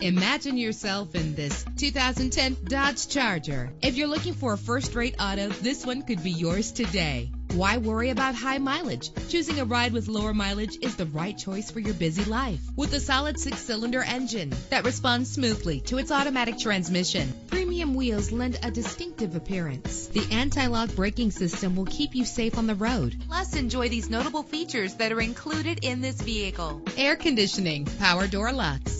Imagine yourself in this 2010 Dodge Charger. If you're looking for a first-rate auto, this one could be yours today. Why worry about high mileage? Choosing a ride with lower mileage is the right choice for your busy life. With a solid six cylinder engine that responds smoothly to its automatic transmission, premium wheels lend a distinctive appearance. The anti lock braking system will keep you safe on the road. Plus, enjoy these notable features that are included in this vehicle air conditioning, power door locks,